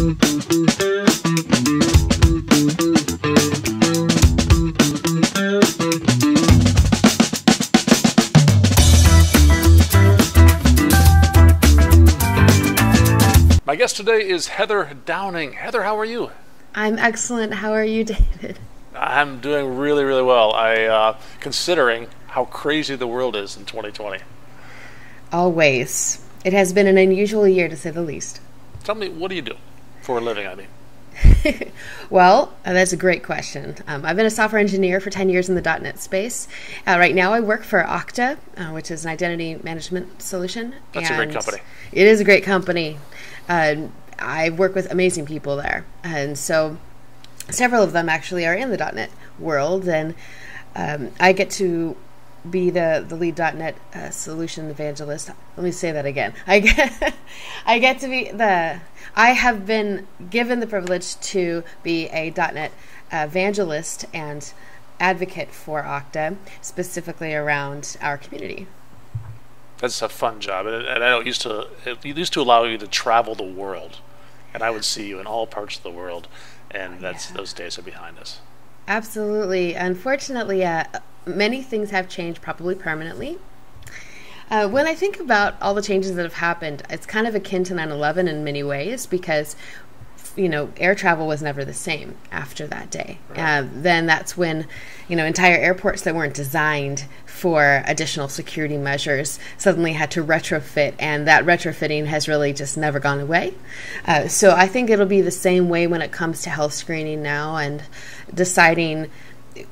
My guest today is Heather Downing. Heather, how are you? I'm excellent. How are you, David? I'm doing really, really well. I, uh, considering how crazy the world is in 2020. Always. It has been an unusual year, to say the least. Tell me, what do you do for a living? I mean, Well, uh, that's a great question. Um, I've been a software engineer for 10 years in the .NET space. Uh, right now, I work for Okta, uh, which is an identity management solution. That's a great company. It is a great company. Uh, I work with amazing people there. And so several of them actually are in the .NET world. And um, I get to be the, the lead .NET uh, solution evangelist. Let me say that again. I get, I get to be the... I have been given the privilege to be a .NET evangelist and advocate for Okta, specifically around our community. that's a fun job, and, and I know it used to it used to allow you to travel the world, and I would see you in all parts of the world, and that's Yeah. those days are behind us. Absolutely. Unfortunately, uh, many things have changed probably permanently. Uh, when I think about all the changes that have happened, it's kind of akin to 9 11 in many ways because, you know, air travel was never the same after that day. Uh, then that's when, you know, entire airports that weren't designed for additional security measures suddenly had to retrofit, and that retrofitting has really just never gone away. Uh, so I think it'll be the same way when it comes to health screening now and deciding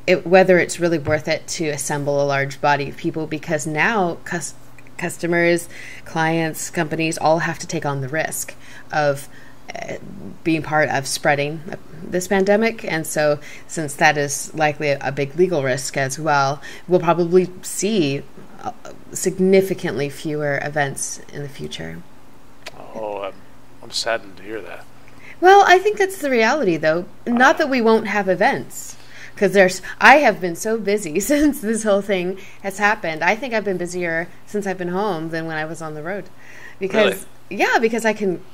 it, whether it's really worth it to assemble a large body of people because now cus- customers, clients, companies all have to take on the risk of uh, being part of spreading this pandemic. And so, since that is likely a, a big legal risk as well, we'll probably see uh, significantly fewer events in the future. Oh, I'm, I'm saddened to hear that. Well, I think that's the reality, though. Not that we won't have events, because there's. I have been so busy since this whole thing has happened. I think I've been busier since I've been home than when I was on the road, because yeah, because I can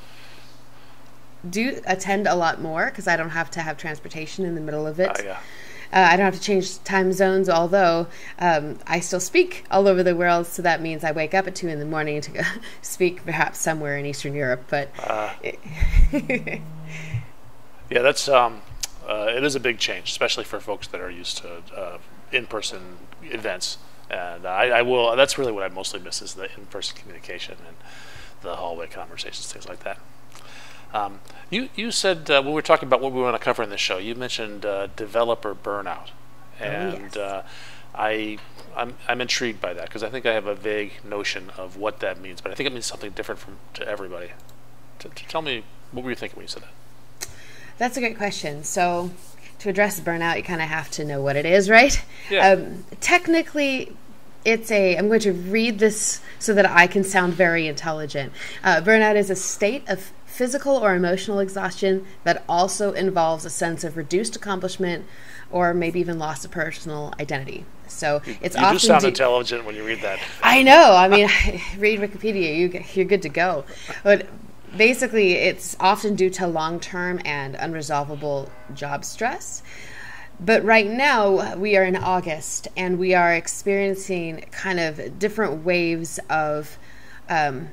do attend a lot more because I don't have to have transportation in the middle of it. Uh, yeah. Uh, I don't have to change time zones, although um, I still speak all over the world. So that means I wake up at two in the morning to go speak perhaps somewhere in Eastern Europe. But Yeah, that's um, uh, it is a big change, especially for folks that are used to uh, in-person events. And I, I will. That's really what I mostly miss is the in-person communication and the hallway conversations, things like that. Um, you you said uh, when we were talking about what we want to cover in this show, you mentioned uh, developer burnout, and yes. uh, I I'm I'm intrigued by that because I think I have a vague notion of what that means, but I think it means something different from to everybody. T- t- tell me what were you thinking when you said that? That's a great question. So, to address burnout, you kind of have to know what it is, right? Yeah. Um, technically, it's a. I'm going to read this so that I can sound very intelligent. Uh, burnout is a state of physical or emotional exhaustion that also involves a sense of reduced accomplishment or maybe even loss of personal identity. So it's you often do sound intelligent when you read that. I know. I mean, read Wikipedia, you, you're good to go. But basically, it's often due to long term and unresolvable job stress. But right now, we are in August and we are experiencing kind of different waves of um,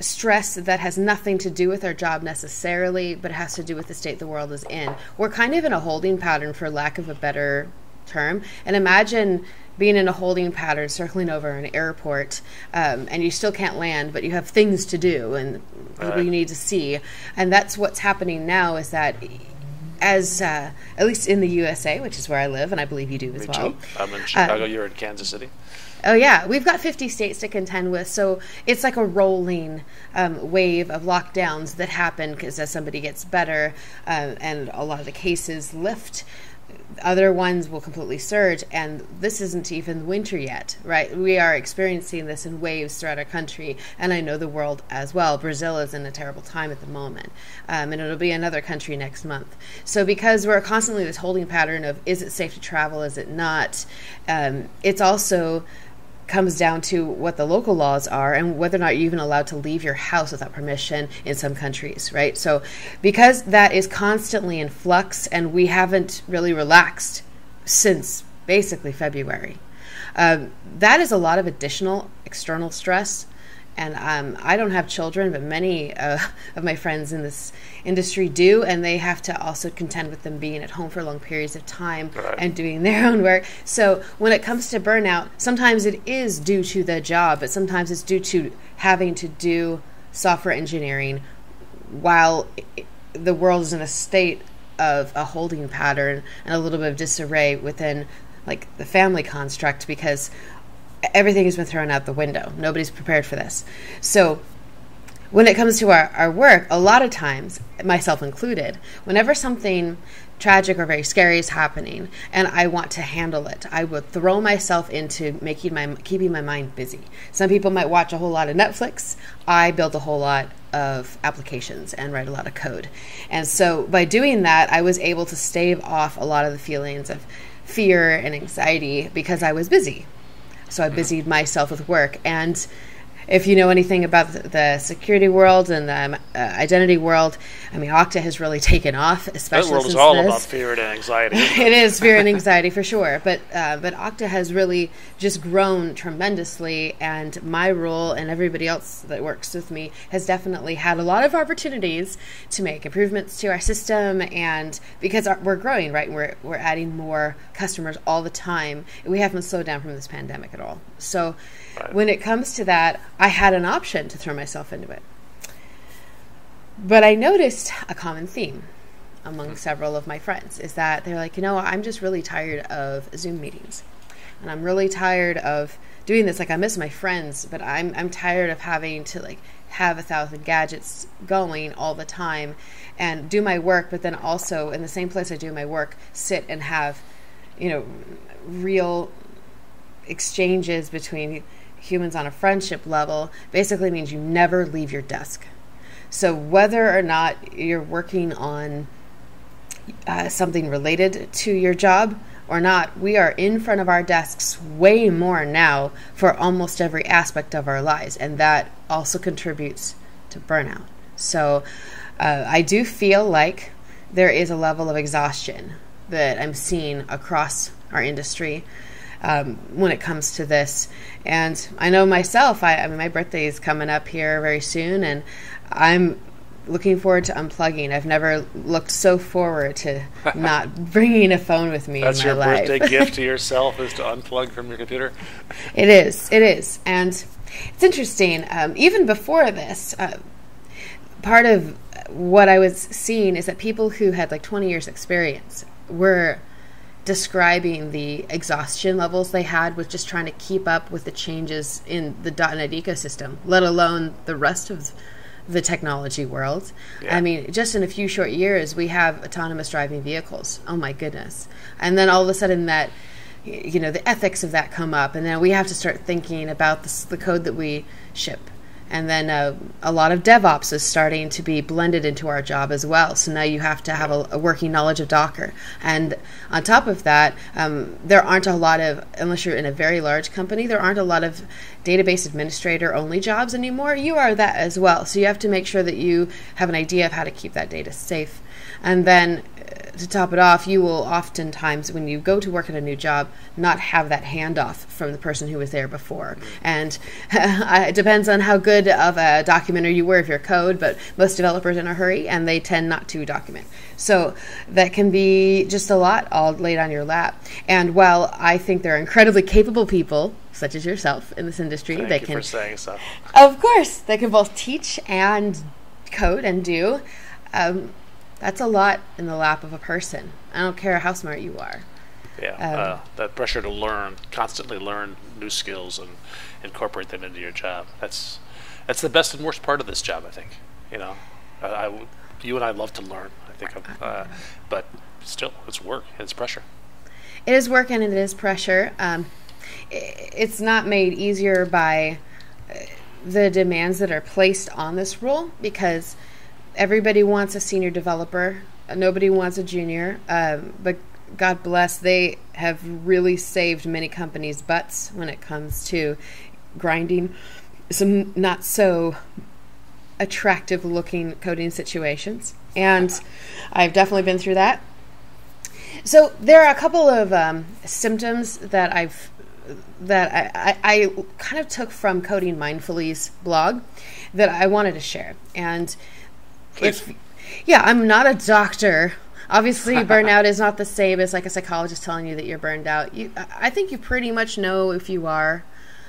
stress that has nothing to do with our job necessarily, but has to do with the state the world is in. We're kind of in a holding pattern, for lack of a better term. And imagine being in a holding pattern, circling over an airport, um, and you still can't land, but you have things to do and people Right. you need to see. And that's what's happening now. Is that as uh, at least in the USA, which is where I live, and I believe you do as Me well. too. I'm in Chicago. you're in Kansas City. Oh yeah, we've got 50 states to contend with, so it's like a rolling um, wave of lockdowns that happen because as somebody gets better uh, and a lot of the cases lift, other ones will completely surge. And this isn't even winter yet, right? We are experiencing this in waves throughout our country, and I know the world as well. Brazil is in a terrible time at the moment, um, and it'll be another country next month. So because we're constantly this holding pattern of is it safe to travel, is it not? Um, it's also comes down to what the local laws are and whether or not you're even allowed to leave your house without permission in some countries, right? So, because that is constantly in flux and we haven't really relaxed since basically February, um, that is a lot of additional external stress and um, I don't have children, but many uh, of my friends in this industry do, and they have to also contend with them being at home for long periods of time Right. and doing their own work. So when it comes to burnout, sometimes it is due to the job, but sometimes it's due to having to do software engineering while the world is in a state of a holding pattern and a little bit of disarray within like the family construct because everything has been thrown out the window. Nobody's prepared for this. So when it comes to our, our work, a lot of times, myself included, whenever something tragic or very scary is happening and I want to handle it, I would throw myself into making my keeping my mind busy. Some people might watch a whole lot of Netflix. I build a whole lot of applications and write a lot of code. And so by doing that, I was able to stave off a lot of the feelings of fear and anxiety because I was busy. So I busied myself with work. And if you know anything about the, security world and the um, uh, identity world, I mean, Okta has really taken off, especially That world is all this. about fear and anxiety. it is fear and anxiety for sure, but uh, but Okta has really just grown tremendously, and my role and everybody else that works with me has definitely had a lot of opportunities to make improvements to our system, and because our, we're growing, right, we're we're adding more customers all the time, we haven't slowed down from this pandemic at all. So Right. when it comes to that, I had an option to throw myself into it. But I noticed a common theme among hmm. several of my friends is that they're like, you know, I'm just really tired of Zoom meetings. And I'm really tired of doing this. Like I miss my friends, but I'm I'm tired of having to like have a thousand gadgets going all the time and do my work, but then also in the same place I do my work, sit and have, you know, real exchanges between humans on a friendship level basically means you never leave your desk. So whether or not you're working on uh, something related to your job or not, we are in front of our desks way more now for almost every aspect of our lives, and that also contributes to burnout. So uh, I do feel like there is a level of exhaustion that I'm seeing across our industry um, when it comes to this. And I know myself, I, I mean, my birthday is coming up here very soon, and I'm looking forward to unplugging. I've never looked so forward to not bringing a phone with me That's in my your life. birthday gift to yourself is to unplug from your computer. It is. It is. And it's interesting. Um, even before this, uh, part of what I was seeing is that people who had like 20 years experience were describing the exhaustion levels they had with just trying to keep up with the changes in the .NET ecosystem, let alone the rest of the technology world. Yeah. I mean, just in a few short years, we have autonomous driving vehicles. Oh my goodness! And then all of a sudden, that you know, the ethics of that come up, and then we have to start thinking about this, the code that we ship. And then uh, a lot of DevOps is starting to be blended into our job as well. So now you have to have a, a working knowledge of Docker. And on top of that, um, there aren't a lot of, unless you're in a very large company, there aren't a lot of database administrator only jobs anymore. You are that as well. So you have to make sure that you have an idea of how to keep that data safe. And then uh, to top it off, you will oftentimes, when you go to work at a new job, not have that handoff from the person who was there before. And it depends on how good of a documenter you were of your code, but most developers are in a hurry and they tend not to document. So that can be just a lot all laid on your lap. And while I think there are incredibly capable people, such as yourself, in this industry Thank that you can for saying so. of course, they can both teach and code and do. Um, that's a lot in the lap of a person. I don't care how smart you are. Yeah, Um, uh, that pressure to learn, constantly learn new skills and incorporate them into your job. That's that's the best and worst part of this job, I think. You know, I, I you and I love to learn. I think, uh, but still, it's work. It's pressure. It is work and it is pressure. Um, it's not made easier by uh, the demands that are placed on this role because everybody wants a senior developer. Nobody wants a junior. Um, but God bless, they have really saved many companies' butts when it comes to grinding some not so attractive looking coding situations. And I've definitely been through that. So there are a couple of um, symptoms that I've that I, I, I, kind of took from Coding Mindfully's blog that I wanted to share. And. If yeah, I'm not a doctor. Obviously, burnout is not the same as like a psychologist telling you that you're burned out. You, I think you pretty much know if you are.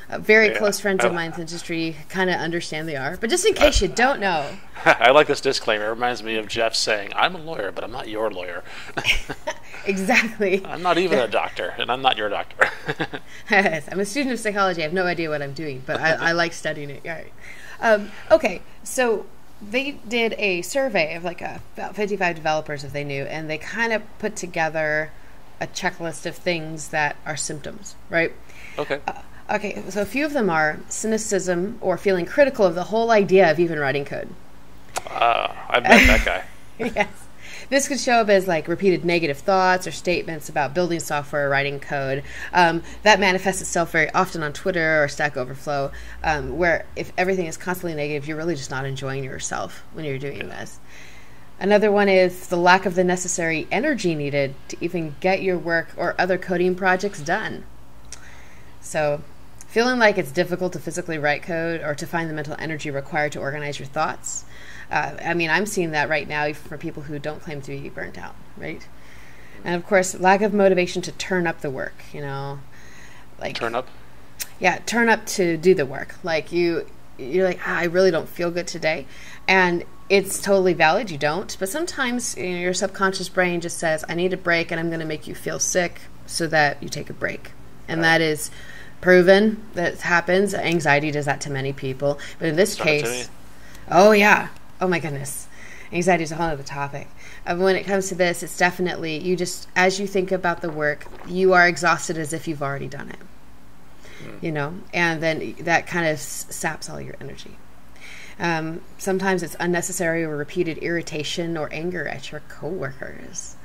Uh, very Yeah. close friends of I- mine in the industry kind of understand they are. But just in case you don't know, I like this disclaimer. It reminds me of Jeff saying, "I'm a lawyer, but I'm not your lawyer. exactly. I'm not even a doctor, and I'm not your doctor." I'm a student of psychology. I have no idea what I'm doing, but I, I like studying it. Yeah. Um, okay, so they did a survey of like a, about 55 developers, if they knew, and they kind of put together a checklist of things that are symptoms, right? okay. Okay, so a few of them are cynicism or feeling critical of the whole idea of even writing code. Uh, i've met that guy. yes. This could show up as like repeated negative thoughts or statements about building software or writing code. Um, that manifests itself very often on Twitter or Stack Overflow, um, where if everything is constantly negative, you're really just not enjoying yourself when you're doing this. Another one is the lack of the necessary energy needed to even get your work or other coding projects done. So, feeling like it's difficult to physically write code or to find the mental energy required to organize your thoughts. Uh, I mean, I'm seeing that right now even for people who don't claim to be burnt out, right? And of course, lack of motivation to turn up the work, you know, like Turn up. yeah, turn up to do the work. Like you, you're like, ah, I really don't feel good today, and it's totally valid. You don't, but sometimes you know, your subconscious brain just says, I need a break, and I'm going to make you feel sick so that you take a break, and that is proven that happens. Anxiety does that to many people, but in this to case. Oh yeah. Oh my goodness. Anxiety is a whole other topic. Uh, when it comes to this, it's definitely you just as you think about the work, you are exhausted as if you've already done it. You know, and then that kind of saps all your energy. Um, sometimes it's unnecessary or repeated irritation or anger at your coworkers.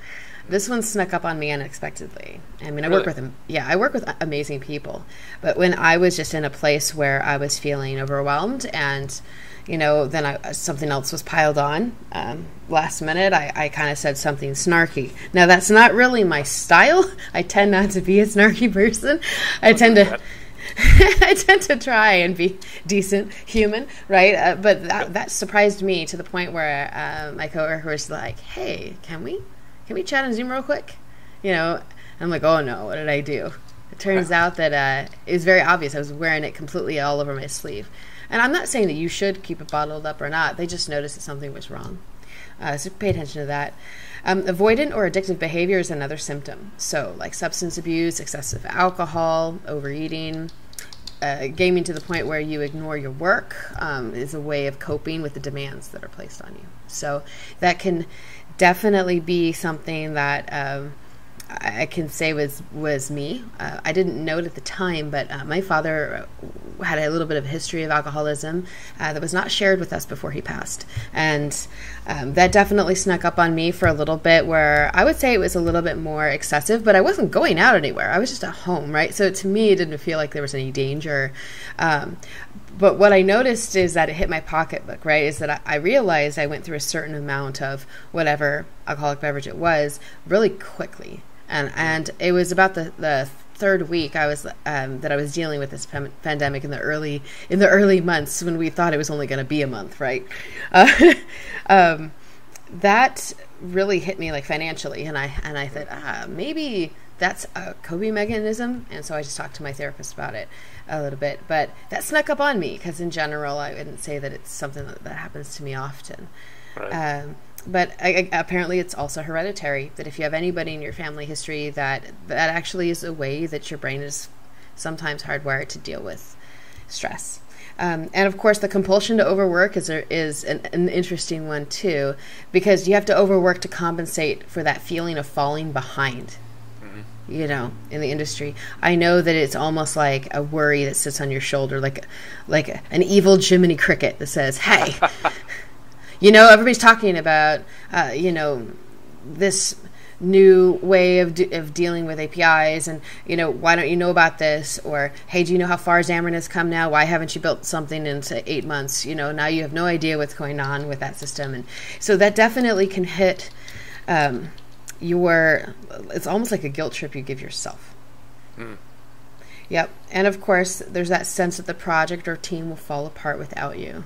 This one snuck up on me unexpectedly. I mean, I work with am- yeah, I work with amazing people, but when I was just in a place where I was feeling overwhelmed and you know, then I, something else was piled on. Um, last minute, I, I kind of said something snarky. Now, that's not really my style. I tend not to be a snarky person. I tend to. I tend to try and be decent human, right? Uh, but that, that surprised me to the point where uh, my coworker was like, "Hey, can we can we chat on Zoom real quick?" You know, I'm like, "Oh no, what did I do?" It turns out that uh, it was very obvious. I was wearing it completely all over my sleeve, and I'm not saying that you should keep it bottled up or not. They just noticed that something was wrong, uh, so pay attention to that. Um, avoidant or addictive behavior is another symptom. So, like substance abuse, excessive alcohol, overeating, uh, gaming to the point where you ignore your work um, is a way of coping with the demands that are placed on you. So that can definitely be something that um, I can say was was me. Uh, I didn't know it at the time, but uh, my father uh, had a little bit of history of alcoholism uh, that was not shared with us before he passed, and um, that definitely snuck up on me for a little bit. Where I would say it was a little bit more excessive, but I wasn't going out anywhere. I was just at home, right? So to me, it didn't feel like there was any danger. Um, but what I noticed is that it hit my pocketbook, right? Is that I, I realized I went through a certain amount of whatever alcoholic beverage it was really quickly, and and it was about the the third week I was um, that I was dealing with this pandemic in the early in the early months when we thought it was only going to be a month, right? Uh, um, that really hit me like financially, and I and I thought ah maybe that's a coping mechanism, and so I just talked to my therapist about it a little bit. But that snuck up on me because in general I wouldn't say that it's something that, that happens to me often. Right. Um, but I, I- apparently, it's also hereditary. That if you have anybody in your family history, that that actually is a way that your brain is sometimes hardwired to deal with stress. Um, and of course, the compulsion to overwork is a, is an, an interesting one too, because you have to overwork to compensate for that feeling of falling behind. You know, in the industry, I know that it's almost like a worry that sits on your shoulder, like like an evil Jiminy Cricket that says, "Hey, you know, everybody's talking about, uh, you know, this new way of, de- of dealing with APIs and you know why don't you know about this? Or hey do you know how far Xamarin has come now? Why haven't you built something in say, eight months? You know now you have no idea what's going on with that system. And so that definitely can hit um, your it's almost like a guilt trip you give yourself. Hmm. yep. And of course there's that sense that the project or team will fall apart without you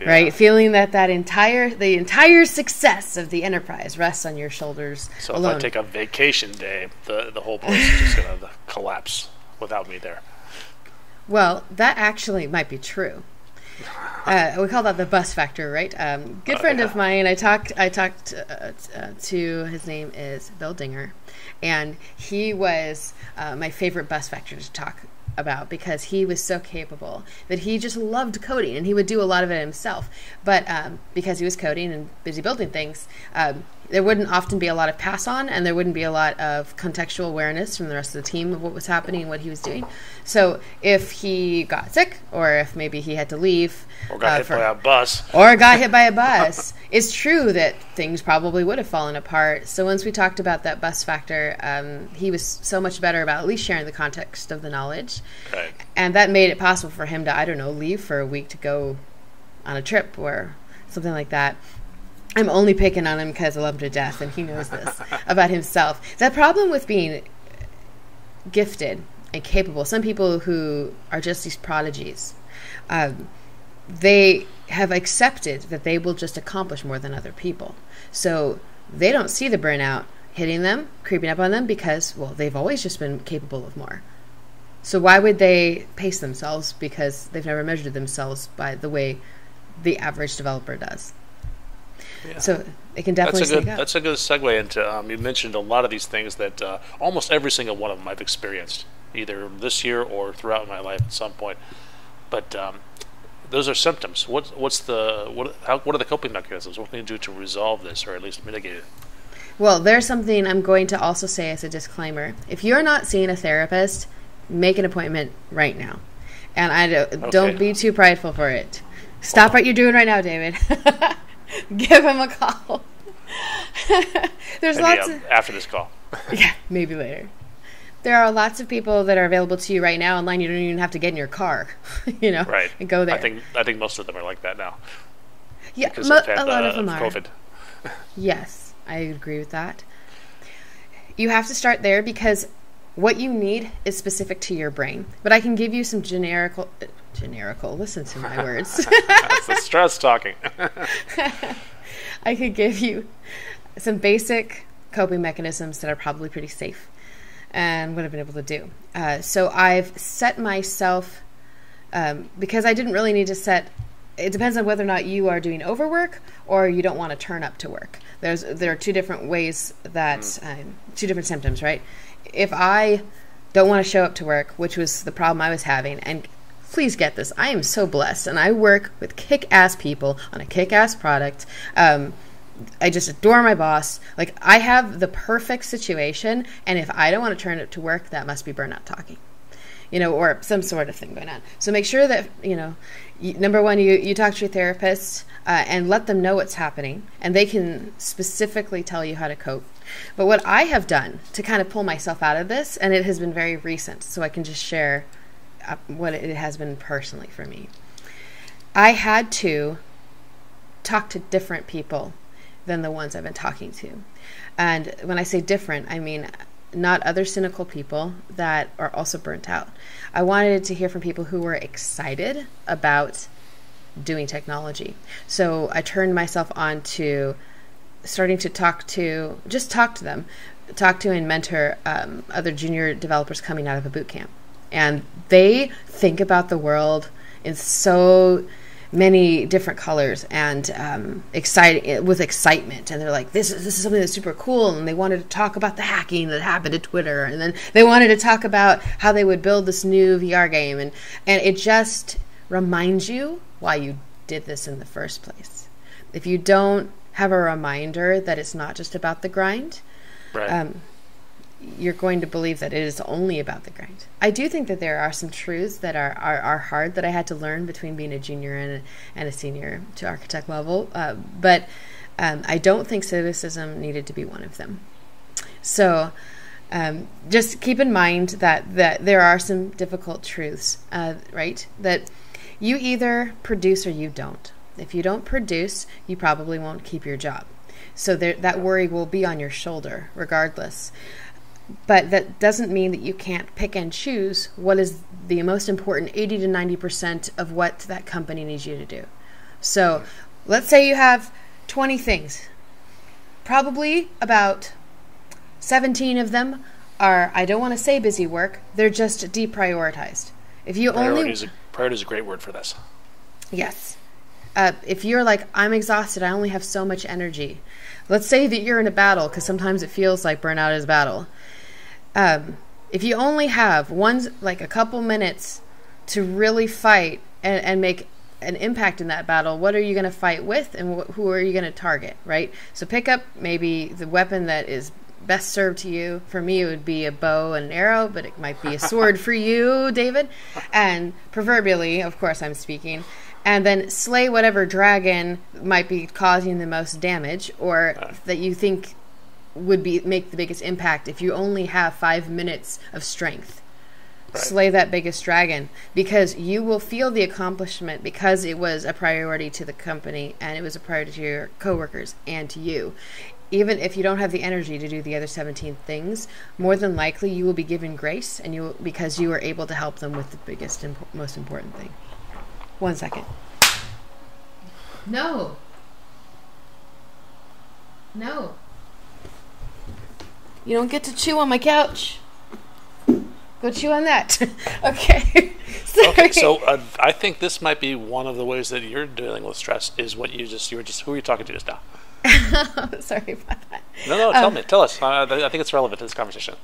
Yeah. right feeling that that entire the entire success of the enterprise rests on your shoulders So alone if I take a vacation day, the the whole place is just gonna collapse without me there. well that actually might be true uh, we call that the bus factor, right? Um, good Oh, friend yeah. of mine. I talked. I talked uh, uh, to his name is Bill Dinger, and he was uh, my favorite bus factor to talk about because he was so capable that he just loved coding and he would do a lot of it himself. But um, because he was coding and busy building things, um, there wouldn't often be a lot of pass on and there wouldn't be a lot of contextual awareness from the rest of the team of what was happening and what he was doing. So if he got sick or if maybe he had to leave Or got uh, hit for- by a bus. or got hit by a bus, it's true that things probably would have fallen apart. So once we talked about that bus factor, um, he was so much better about at least sharing the context of the knowledge, Right. and that made it possible for him to I don't know leave for a week to go on a trip or something like that. I'm only picking on him because I love him to death, and he knows this about himself. That problem with being gifted and capable. Some people who are just these prodigies, um, they have accepted that they will just accomplish more than other people. So they don't see the burnout hitting them, creeping up on them, because, well, they've always just been capable of more. So why would they pace themselves? Because they've never measured themselves by the way the average developer does. Yeah. So it can definitely that's a good up. that's a good segue into um, you mentioned a lot of these things that uh, almost every single one of them I've experienced either this year or throughout my life at some point. But um, those are symptoms. What what's the what how, what are the coping mechanisms? What can you do to resolve this or at least mitigate it? Well, there's something I'm going to also say as a disclaimer. If you're not seeing a therapist, make an appointment right now. And I don't, don't be too prideful for it. Stop what you're doing right now, David. Give him a call. there's Maybe lots um, of after this call. yeah, maybe later. There are lots of people that are available to you right now online. You don't even have to get in your car, you know, Right. and go there. I think I think most of them are like that now yeah, mo- of, a lot uh, of them are. COVID. Yes, I agree with that. You have to start there because what you need is specific to your brain. But I can give you some generical, uh, generical. Listen to my words. That's the stress talking. I could give you some basic coping mechanisms that are probably pretty safe and what I've been able to do. Uh, so I've set myself um, because I didn't really need to set. It depends on whether or not you are doing overwork or you don't want to turn up to work. There's there are two different ways that um, two different symptoms, right? If I don't want to show up to work, which was the problem I was having, and please get this, I am so blessed, and I work with kick-ass people on a kick-ass product. Um, I just adore my boss. Like I have the perfect situation, and if I don't want to turn it to work, that must be burnout talking, you know, or some sort of thing going on. So make sure that you know, you, number one, you you talk to your therapist uh, and let them know what's happening, and they can specifically tell you how to cope. But what I have done to kind of pull myself out of this, and it has been very recent, so I can just share what it has been personally for me. I had to talk to different people than the ones I've been talking to. And when I say different, I mean not other cynical people that are also burnt out. I wanted to hear from people who were excited about doing technology. So I turned myself on to starting to talk to, just talk to them, talk to and mentor um, other junior developers coming out of a boot camp. And they think about the world in so many different colors and um, exciting with excitement. And they're like this is this is something that's super cool. And they wanted to talk about the hacking that happened at Twitter. And then they wanted to talk about how they would build this new VR game. And and it just reminds you why you did this in the first place. If you don't have a reminder that it's not just about the grind Right. um, you're going to believe that it is only about the grind. I do think that there are some truths that are, are, are hard that I had to learn between being a junior and a, and a senior to architect level, uh, but um, I don't think cynicism needed to be one of them. So um, just keep in mind that, that there are some difficult truths, uh, right? That you either produce or you don't. If you don't produce, you probably won't keep your job. So there, that worry will be on your shoulder regardless. But that doesn't mean that you can't pick and choose what is the most important 80 to 90% of what that company needs you to do. So let's say you have 20 things. Probably about 17 of them are, I don't want to say busy work, they're just deprioritized. If you Priority only. is a, priority is a great word for this. Yes. Uh, if you're like, I'm exhausted, I only have so much energy. Let's say that you're in a battle, because sometimes it feels like burnout is a battle. Um, if you only have one, like a couple minutes to really fight and, and make an impact in that battle, what are you going to fight with and wh- who are you going to target, right? So pick up maybe the weapon that is best served to you. For me, it would be a bow and an arrow, but it might be a sword for you, David. And proverbially, of course, I'm speaking. And then slay whatever dragon might be causing the most damage or that you think would be make the biggest impact if you only have five minutes of strength. Right. Slay that biggest dragon because you will feel the accomplishment because it was a priority to the company and it was a priority to your coworkers and to you. Even if you don't have the energy to do the other 17 things, more than likely you will be given grace and you will, because you were able to help them with the biggest imp- most important thing. One second. No. No. You don't get to chew on my couch. Go chew on that. okay. Okay, so uh, I think this might be one of the ways that you're dealing with stress is what you just you were just who are you talking to just now? Sorry about that. No, no, tell Um, me, tell us. Uh, I think it's relevant to this conversation.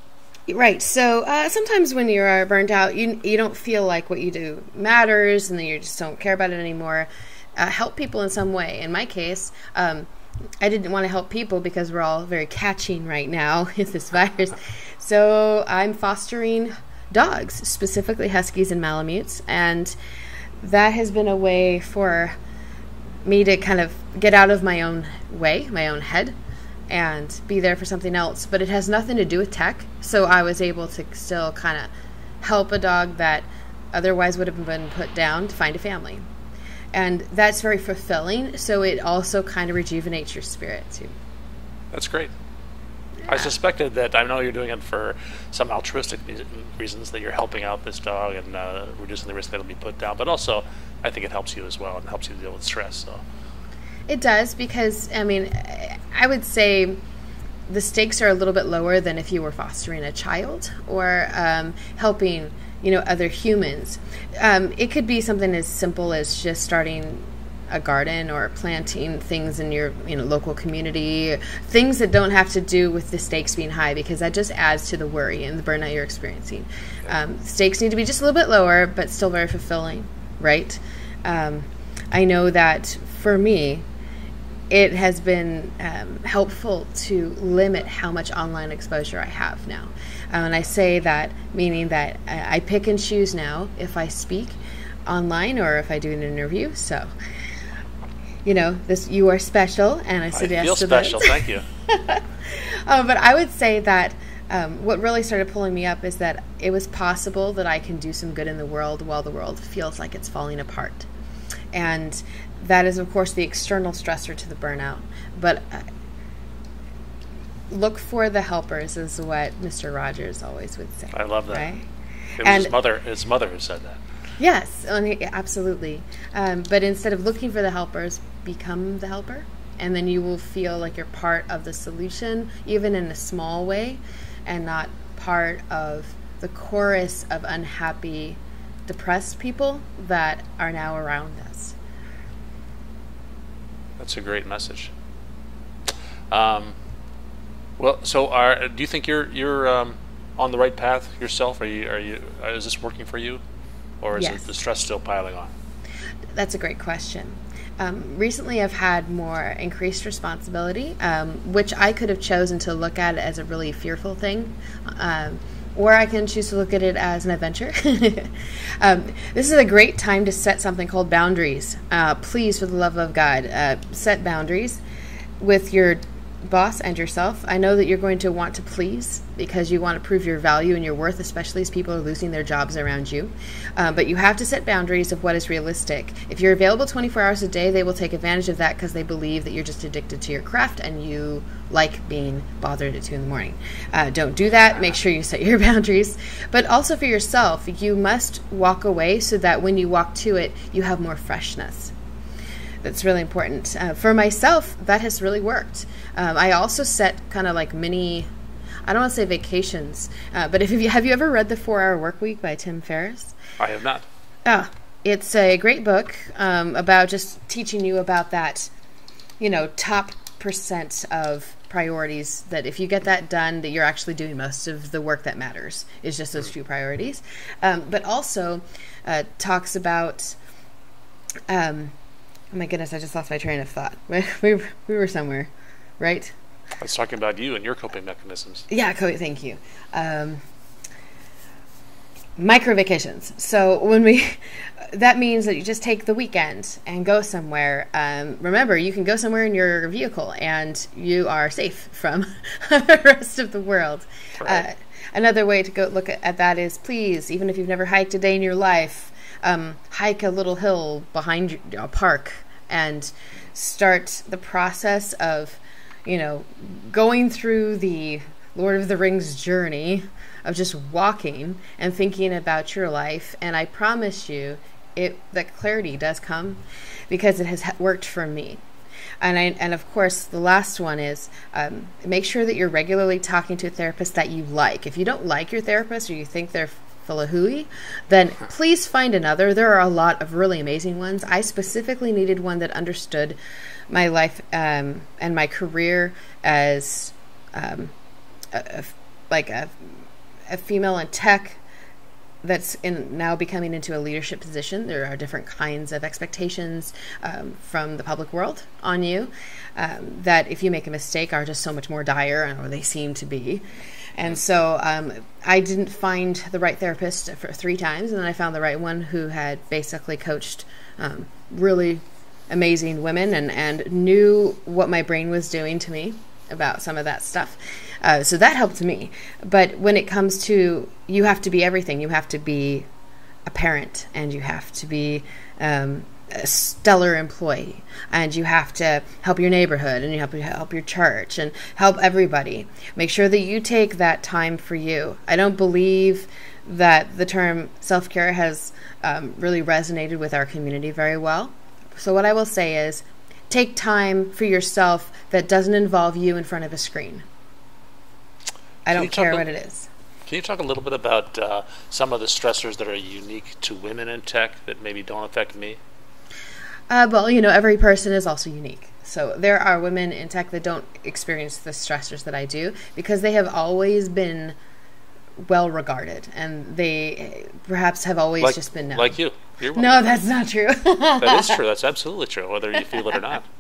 Right. So uh, sometimes when you are burnt out, you you don't feel like what you do matters, and then you just don't care about it anymore. Uh, help people in some way. In my case, um, I didn't want to help people because we're all very catching right now with this virus. So I'm fostering dogs, specifically huskies and malamutes, and that has been a way for me to kind of get out of my own way, my own head, and be there for something else. But it has nothing to do with tech. So I was able to still kind of help a dog that otherwise would have been put down to find a family. And that's very fulfilling. So it also kind of rejuvenates your spirit too. That's great. I suspected that I know you're doing it for some altruistic reasons that you're helping out this dog and uh, reducing the risk that it'll be put down, but also I think it helps you as well and helps you deal with stress. So It does because I mean, I would say the stakes are a little bit lower than if you were fostering a child or um, helping, you know, other humans. Um, it could be something as simple as just starting a garden or planting things in your you know local community things that don't have to do with the stakes being high because that just adds to the worry and the burnout you're experiencing um, stakes need to be just a little bit lower but still very fulfilling right um, i know that for me it has been um, helpful to limit how much online exposure I have now. Uh, and I say that meaning that I I pick and choose now if I speak online or if I do an interview. So, you know, this you are special, and I I suggest feel special. those- Thank you. uh, but I would say that um, what really started pulling me up is that it was possible that I can do some good in the world while the world feels like it's falling apart. And that is, of course, the external stressor to the burnout. But uh, look for the helpers, is what Mr. Rogers always would say. I love that. Right? It was And- his mother. His mother who said that. Yes, and absolutely. Um, but instead of looking for the helpers, become the helper. And then you will feel like you're part of the solution, even in a small way, and not part of the chorus of unhappy, depressed people that are now around us. That's a great message. Um, well, so are, do you think you're you're um, on the right path yourself? Are you are you uh, is this working for you, or is Yes. it the stress still piling on? That's a great question. Um, recently, I've had more increased responsibility, um, which I could have chosen to look at as a really fearful thing, um, or I can choose to look at it as an adventure. um, this is a great time to set something called boundaries. Uh, please, for the love of God, uh, set boundaries with your boss and yourself. I know that you're going to want to please because you want to prove your value and your worth, especially as people are losing their jobs around you. Uh, but you have to set boundaries of what is realistic. If you're available 24 hours a day, they will take advantage of that because they believe that you're just addicted to your craft and you like being bothered at 2 in the morning. Uh, don't do that. Make sure you set your boundaries. But also for yourself, you must walk away so that when you walk to it, you have more freshness that's really important. Uh, for myself, that has really worked. Um, I also set kind of like mini, I don't want to say vacations, uh, but if you have you ever read The Four Hour Work Week by Tim Ferriss? I have not. Ah, it's a great book um, about just teaching you about that, you know, top percent of priorities that if you get that done that you're actually doing most of the work that matters is just those few priorities um, but also uh, talks about um, oh my goodness i just lost my train of thought. We, we were somewhere right? I was talking about you and your coping mechanisms. yeah Cody, thank you. Um, micro vacations so when we that means that you just take the weekend and go somewhere. Um, remember you can go somewhere in your vehicle and you are safe from the rest of the world. Right. uh, another way to go look at, at that is please even if you've never hiked a day in your life um, hike a little hill behind a park and start the process of you know going through the lord of the rings journey of just walking and thinking about your life. And i promise you it that clarity does come because it has worked for me. And I, and of course the last one is um, make sure that you're regularly talking to a therapist that you like. If you don't like your therapist or you think they're hooey then please find another. There are a lot of really amazing ones. I specifically needed one that understood my life um, and my career as um, a, a- like a, a female in tech that's in now becoming into a leadership position. There are different kinds of expectations um, from the public world on you um, that, if you make a mistake, are just so much more dire, or they seem to be. And so um, I didn't find the right therapist for three times, and then I found the right one who had basically coached um, really amazing women and, and knew what my brain was doing to me about some of that stuff. Uh, so that helped me. But when it comes to you have to be everything, you have to be a parent and you have to be um, a stellar employee and you have to help your neighborhood and you have to help your church and help everybody. Make sure that you take that time for you. I don't believe that the term self care has um, really resonated with our community very well. So, what I will say is take time for yourself that doesn't involve you in front of a screen. I don't care a- what it is. Can you talk a little bit about uh, some of the stressors that are unique to women in tech that maybe don't affect me? Uh, well, you know, every person is also unique. So there are women in tech that don't experience the stressors that I do because they have always been well regarded and they perhaps have always Like, just been known. like you. You're. No, that's not true. that is true. That's absolutely true, whether you feel it or not.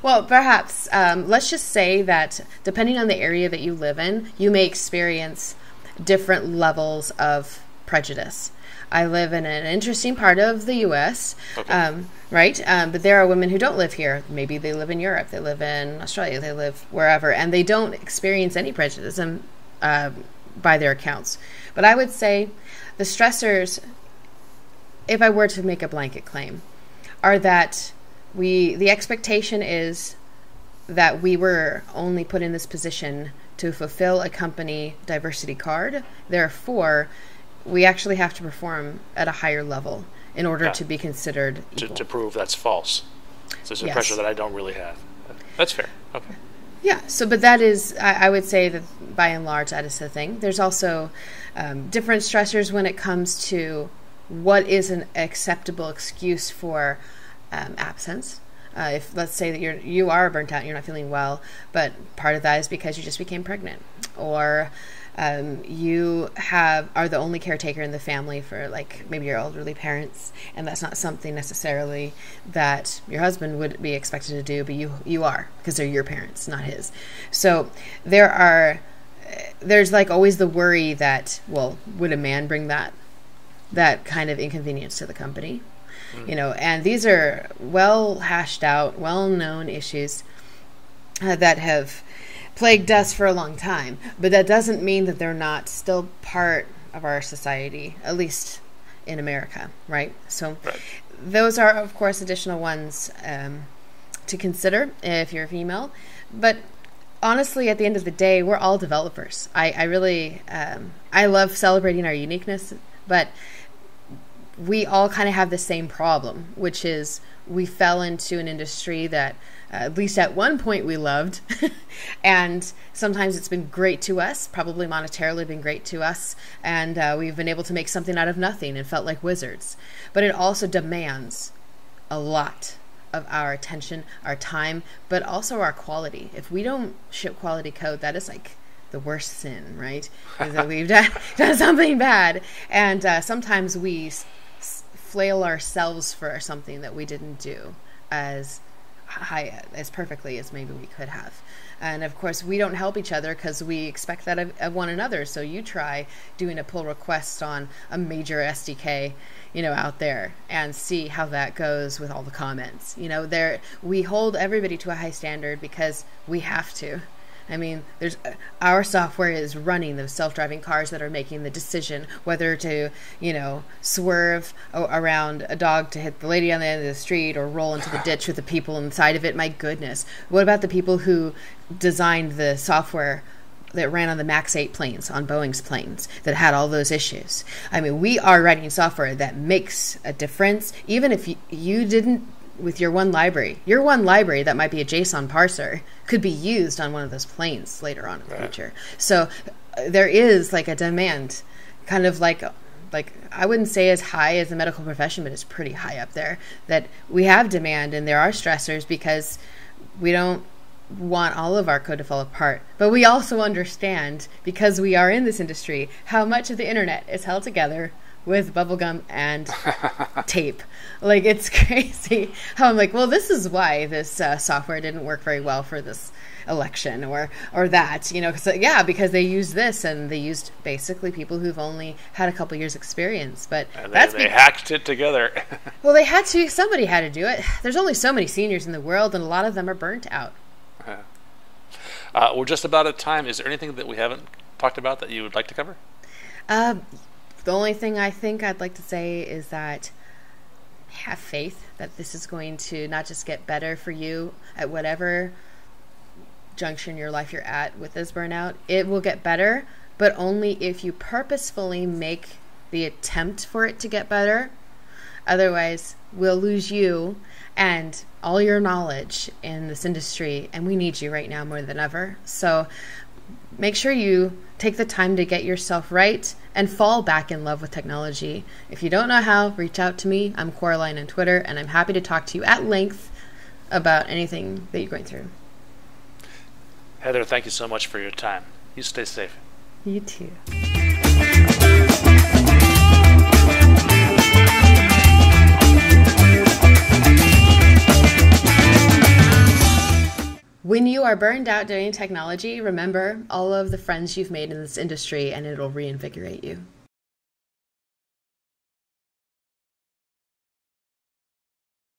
Well, perhaps um, let's just say that depending on the area that you live in, you may experience different levels of prejudice. I live in an interesting part of the U.S., Okay. um, right? Um, but there are women who don't live here. Maybe they live in Europe, they live in Australia, they live wherever, and they don't experience any prejudice um, um, by their accounts. But I would say the stressors, if I were to make a blanket claim, are that we the expectation is that we were only put in this position to fulfill a company diversity card. Therefore, we actually have to perform at a higher level in order Yeah. to be considered To, to prove that's false. So it's a Yes. pressure that I don't really have. That's fair. Okay. Yeah. So, but that is, I, I would say that by and large, that is the thing. There's also um, different stressors when it comes to what is an acceptable excuse for um, absence. Uh, if let's say that you're you are burnt out, and you're not feeling well, but part of that is because you just became pregnant, or um, you have are the only caretaker in the family for like maybe your elderly parents, and that's not something necessarily that your husband would be expected to do, but you you are because they're your parents, not his. So there are there's like always the worry that well, would a man bring that that kind of inconvenience to the company? You know, and these are well hashed out, well known issues uh, that have plagued us for a long time. But that doesn't mean that they're not still part of our society, at least in America, right? So Right. those are, of course, additional ones um, to consider if you're a female. But honestly, at the end of the day, we're all developers. I, I really, um, I love celebrating our uniqueness, but we all kind of have the same problem, which is we fell into an industry that, uh, at least at one point, we loved. and sometimes it's been great to us, probably monetarily been great to us. And uh, we've been able to make something out of nothing and felt like wizards. But it also demands a lot of our attention, our time, but also our quality. If we don't ship quality code, that is like the worst sin, right? Is that we've done, done something bad. And uh, sometimes we flail ourselves for something that we didn't do as high as perfectly as maybe we could have. And of course, we don't help each other because we expect that of, of one another. So you try doing a pull request on a major SDK, you know, out there and see how that goes with all the comments. You know, there we hold everybody to a high standard because we have to. I mean, there's uh, our software is running those self-driving cars that are making the decision whether to, you know, swerve around a dog to hit the lady on the end of the street or roll into the ditch with the people inside of it. My goodness, what about the people who designed the software that ran on the Max 8 planes, on Boeing's planes, that had all those issues. I mean, we are writing software that makes a difference, even if you didn't with your one library. Your one library that might be a JSON parser could be used on one of those planes later on in the future. So uh, there is like a demand, kind of like like I wouldn't say as high as the medical profession, but it's pretty high up there. That we have demand and there are stressors because we don't want all of our code to fall apart. But we also understand, because we are in this industry, how much of the internet is held together with bubblegum and tape. Like, it's crazy how I'm like, well, this is why this uh, software didn't work very well for this election or or that you know because yeah because they used this and they used basically people who've only had a couple years experience but And they, that's they be- hacked it together. well they had to somebody had to do it there's only so many seniors in the world and a lot of them are burnt out uh, we're just about at time. Is there anything that we haven't talked about that you would like to cover? Uh, the only thing I think I'd like to say is that have faith that this is going to not just get better for you at whatever junction in your life you're at with this burnout. It will get better, but only if you purposefully make the attempt for it to get better. Otherwise, we'll lose you and all your knowledge in this industry, and we need you right now more than ever. So make sure you take the time to get yourself right and fall back in love with technology. If you don't know how, reach out to me. I'm Quorralyne on Twitter, and I'm happy to talk to you at length about anything that you're going through. Heather, thank you so much for your time. You stay safe. You too. When you are burned out doing technology, remember all of the friends you've made in this industry and it'll reinvigorate you.